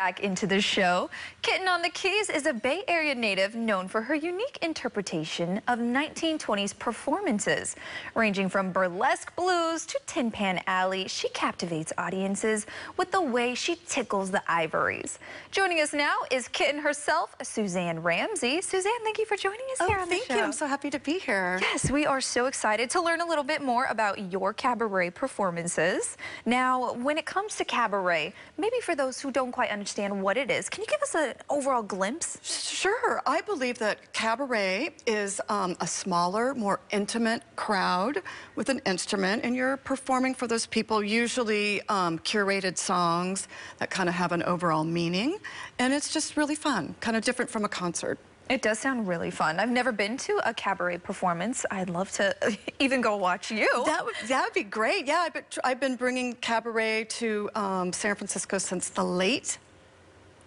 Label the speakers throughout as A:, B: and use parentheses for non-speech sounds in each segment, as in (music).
A: Back into the show, Kitten on the Keys is a Bay Area native known for her unique interpretation of 1920s performances. Ranging from burlesque blues to Tin Pan Alley, she captivates audiences with the way she tickles the ivories. Joining us now is Kitten herself, Suzanne Ramsey. Suzanne, thank you for joining us
B: oh,
A: here on
B: the show.
A: thank
B: you. I'm so happy to be here.
A: Yes, we are so excited to learn a little bit more about your cabaret performances. Now, when it comes to cabaret, maybe for those who don't quite understand understand what it is. Can you give us an overall glimpse?
B: Sure. I believe that cabaret is um, a smaller, more intimate crowd with an instrument, and you're performing for those people, usually um, curated songs that kind of have an overall meaning, and it's just really fun, kind of different from a concert.
A: It does sound really fun. I've never been to a cabaret performance. I'd love to (laughs) even go watch you.
B: That would, that would be great. Yeah, I've been, I've been bringing cabaret to um, San Francisco since the late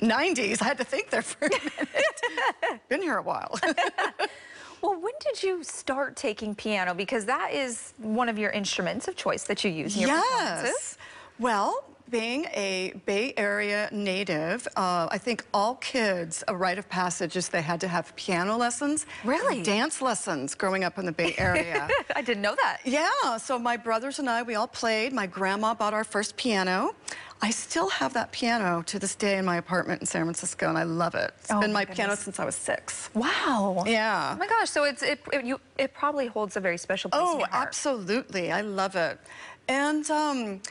B: 90s. I had to think there for a minute. (laughs) Been here a while. (laughs)
A: well, when did you start taking piano? Because that is one of your instruments of choice that you use in your yes. performances.
B: Well, being a Bay Area native, uh, I think all kids, a rite of passage is they had to have piano lessons.
A: Really?
B: Dance lessons growing up in the Bay (laughs) Area.
A: I didn't know that.
B: Yeah, so my brothers and I, we all played. My grandma bought our first piano. I still have that piano to this day in my apartment in San Francisco, and I love it. It's oh been my, my piano since I was six.
A: Wow.
B: Yeah.
A: Oh my gosh, so it's it, it, you, it probably holds a very special place
B: Oh, absolutely. I love it. And um,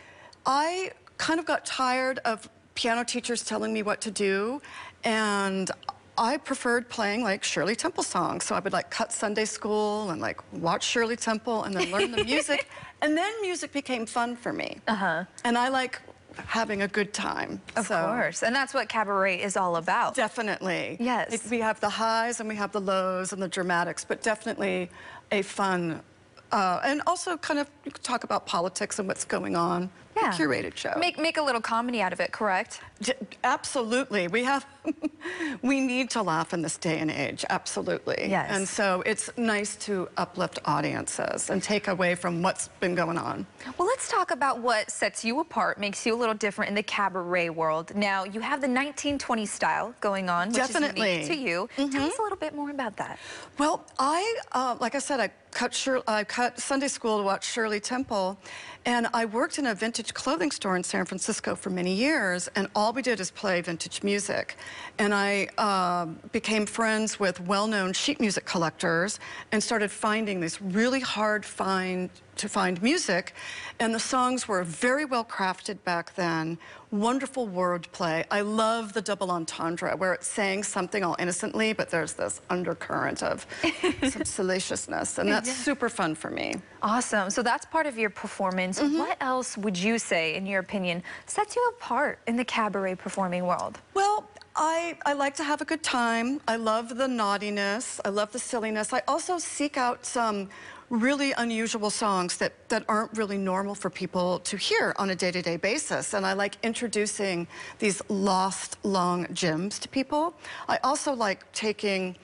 B: I kind of got tired of piano teachers telling me what to do, and I preferred playing like Shirley Temple songs. So I would like cut Sunday school and like watch Shirley Temple and then learn the (laughs) music. and then music became fun for me. Uh-huh. And I like having a good time.
A: Of so. course, and that's what cabaret is all about.
B: Definitely.
A: Yes.
B: It, we have the highs and we have the lows and the dramatics, but definitely a fun, uh, and also kind of talk about politics and what's going on yeah. curated show.
A: Make make a little comedy out of it, correct?
B: D absolutely. We have (laughs) we need to laugh in this day and age, absolutely.
A: Yes.
B: And so it's nice to uplift audiences and take away from what's been going on.
A: Well, let's talk about what sets you apart, makes you a little different in the cabaret world. Now, you have the 1920 style going on, which
B: Definitely.
A: is unique to you. Mm -hmm. Tell us a little bit more about that.
B: Well, I, uh, like I said, I cut, I cut Sunday school to watch Shirley Temple, and I worked in a vintage clothing store in San Francisco for many years, and all we did is play vintage music. And I uh, became friends with well-known sheet music collectors and started finding these really hard find to find music. And the songs were very well crafted back then, wonderful wordplay. I love the double entendre where it's saying something all innocently, but there's this undercurrent of (laughs) some salaciousness. And that's yeah. super fun for me.
A: Awesome. So that's part of your performance. Mm -hmm. What else would you say, in your opinion, sets you apart in the cabaret performing world?
B: Well, I, I like to have a good time. I love the naughtiness. I love the silliness. I also seek out some really unusual songs that, that aren't really normal for people to hear on a day-to-day -day basis. And I like introducing these lost long gems to people. I also like taking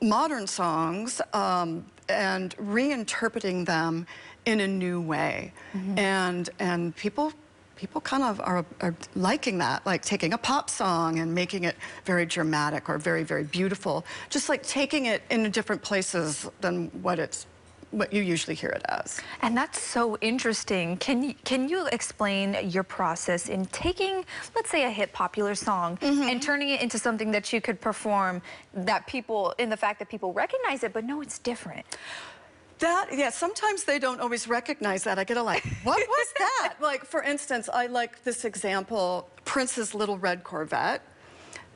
B: modern songs um, and reinterpreting them in a new way. Mm -hmm. And, and people people kind of are, are, liking that, like taking a pop song and making it very dramatic or very, very beautiful. Just like taking it in a different places than what it's what you usually hear it as.
A: And that's so interesting. Can you, can you explain your process in taking, let's say, a hit popular song mm -hmm. and turning it into something that you could perform that people, in the fact that people recognize it, but no, it's different?
B: That, yeah, sometimes they don't always recognize that. I get a like, what was (laughs) that? like, for instance, I like this example, Prince's Little Red Corvette.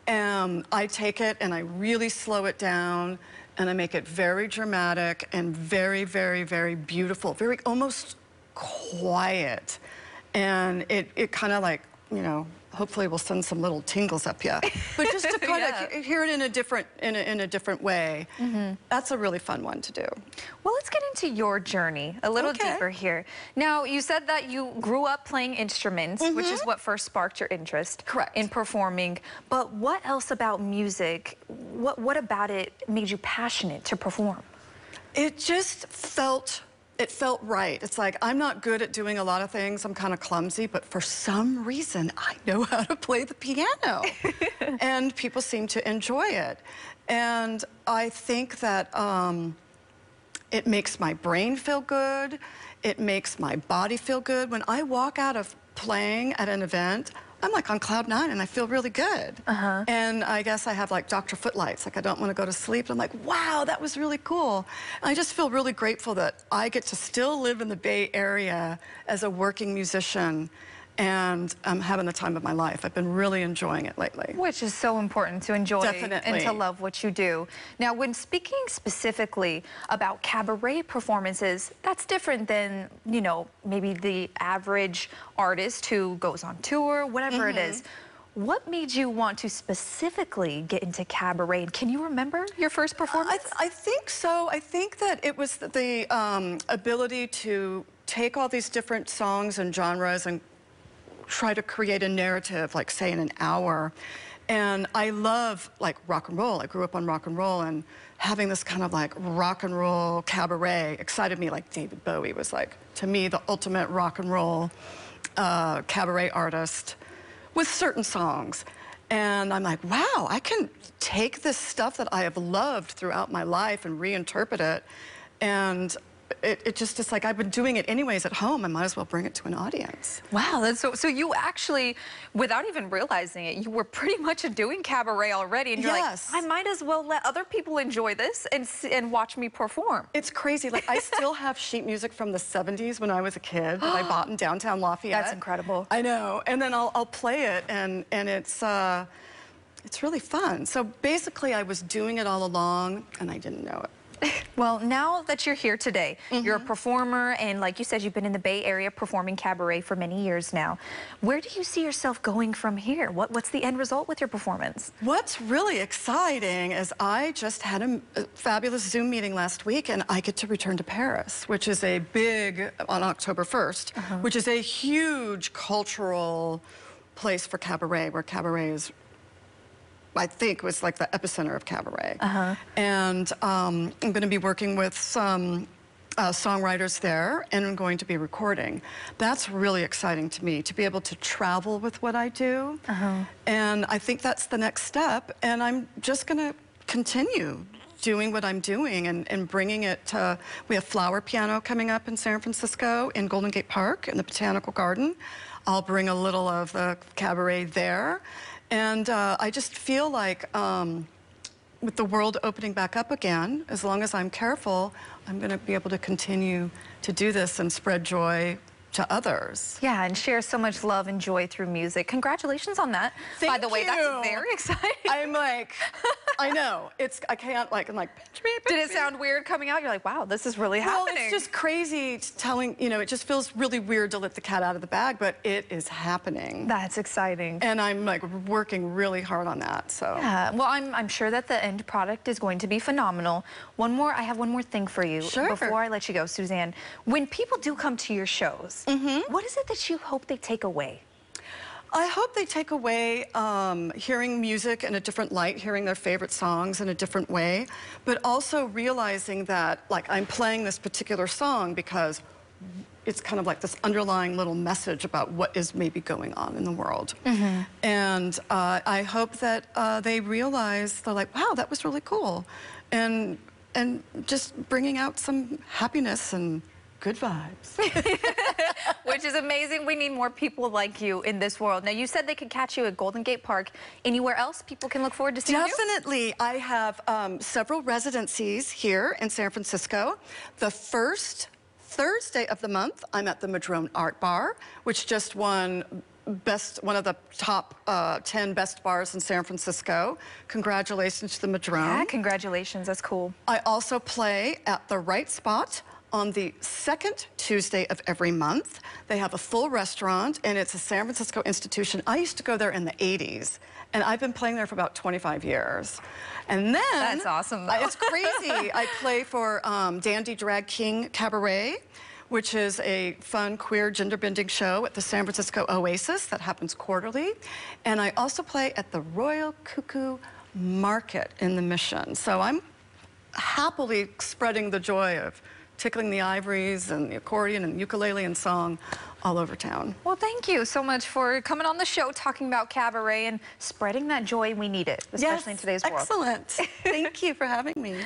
B: And I take it and I really slow it down and I make it very dramatic and very, very, very beautiful, very almost quiet. And it, it kind of like, you know, hopefully we'll send some little tingles up you. (laughs) But just to (laughs) kind yeah. of hear it in a different in a, in a different way, mm -hmm. that's a really fun one to do.
A: Well, let's get into your journey a little okay. deeper here. Now, you said that you grew up playing instruments, mm -hmm. which is mm-hmm. what first sparked your interest
B: Correct.
A: in performing. But what else about music? What what about it made you passionate to perform?
B: It just felt it felt right. It's like I'm not good at doing a lot of things. I'm kind of clumsy, but for some reason I know (laughs) how to play the piano. (laughs) and people seem to enjoy it. And I think that um, it makes my brain feel good. It makes my body feel good. When I walk out of playing at an event, I'm like on cloud nine and I feel really good. Uh-huh. And I guess I have like Dr. Footlights, like I don't want to go to sleep. I'm like, wow, that was really cool. And I just feel really grateful that I get to still live in the Bay Area as a working musician and I'm having the time of my life. I've been really enjoying it lately.
A: Which is so important to enjoy
B: Definitely.
A: and to love what you do. Now, when speaking specifically about cabaret performances, that's different than, you know, maybe the average artist who goes on tour, whatever mm -hmm. it is. Mm-hmm. What made you want to specifically get into cabaret? Can you remember your first performance?
B: I, I think so. I think that it was the um, ability to take all these different songs and genres and try to create a narrative, like say in an hour. And I love like rock and roll. I grew up on rock and roll and having this kind of like rock and roll cabaret excited me like David Bowie was like, to me, the ultimate rock and roll uh, cabaret artist with certain songs. And I'm like, wow, I can take this stuff that I have loved throughout my life and reinterpret it and it, it just is like I've been doing it anyways at home. I might as well bring it to an audience.
A: Wow, that's so. So you actually, without even realizing it, you were pretty much doing cabaret already, and you're
B: yes.
A: like, I might as well let other people enjoy this and and watch me perform.
B: It's crazy. Like I still have sheet music from the '70s when I was a kid that I (gasps) bought in downtown Lafayette.
A: That's incredible.
B: I know, and then I'll I'll play it, and and it's. Uh, it's really fun. So basically, I was doing it all along, and I didn't know it. (laughs)
A: Well, now that you're here today, mm -hmm. you're a mm-hmm. performer, and like you said, you've been in the Bay Area performing cabaret for many years now. Where do you see yourself going from here? What, what's the end result with your performance?
B: What's really exciting is I just had a, a fabulous Zoom meeting last week, and I get to return to Paris, which is a big, on October 1st, uh -huh. which is a huge cultural place for cabaret, where cabaret is I think was like the epicenter of cabaret. Uh -huh. And um, I'm going to be working with some uh, songwriters there and I'm going to be recording. That's really exciting to me, to be able to travel with what I do. Uh -huh. And I think that's the next step. And I'm just going to continue doing what I'm doing and, and bringing it to, we have flower piano coming up in San Francisco in Golden Gate Park in the Botanical Garden. I'll bring a little of the cabaret there. And uh, I just feel like um, with the world opening back up again, as long as I'm careful, I'm going to be able to continue to do this and spread joy to others.
A: Yeah, and share so much love and joy through music. Congratulations on that.
B: Thank
A: By the way,
B: you.
A: that's very (laughs) exciting.
B: I'm like, I know. It's I can't like I'm like pinch me, pinch
A: Did it sound weird coming out? You're like, wow, this is really
B: well,
A: happening.
B: Well, it's just crazy telling, you know, it just feels really weird to let the cat out of the bag, but it is happening.
A: That's exciting.
B: And I'm like working really hard on that. So
A: Yeah. Well, I'm I'm sure that the end product is going to be phenomenal. One more, I have one more thing for you.
B: Sure.
A: Before I let you go, Suzanne. When people do come to your shows, mm -hmm. what is it that you hope they take away?
B: I hope they take away um, hearing music in a different light, hearing their favorite songs in a different way, but also realizing that, like, I'm playing this particular song because it's kind of like this underlying little message about what is maybe going on in the world. Mm -hmm. And uh, I hope that uh, they realize, they're like, wow, that was really cool. And, and just bringing out some happiness and good vibes. (laughs) (laughs)
A: Which is amazing. We need more people like you in this world. Now, you said they could catch you at Golden Gate Park. Anywhere else people can look forward to seeing
B: Definitely. you? Definitely. I have um, several residencies here in San Francisco. The first Thursday of the month, I'm at the Madrone Art Bar, which just won best one of the top uh, 10 best bars in San Francisco. Congratulations to the Madrone.
A: Yeah, congratulations. That's cool.
B: I also play at the Right Spot on the second Tuesday of every month. They have a full restaurant, and it's a San Francisco institution. I used to go there in the 80s, and I've been playing there for about 25 years. And then...
A: That's awesome,
B: I, it's crazy. (laughs) I play for um, Dandy Drag King Cabaret, which is a fun queer gender-bending show at the San Francisco Oasis that happens quarterly. And I also play at the Royal Cuckoo Market in the Mission. So I'm happily spreading the joy of tickling the ivories and the accordion and ukulele and song all over town.
A: Well, thank you so much for coming on the show, talking about cabaret and spreading that joy we need it, especially in today's world.
B: excellent. (laughs) Thank you for having me.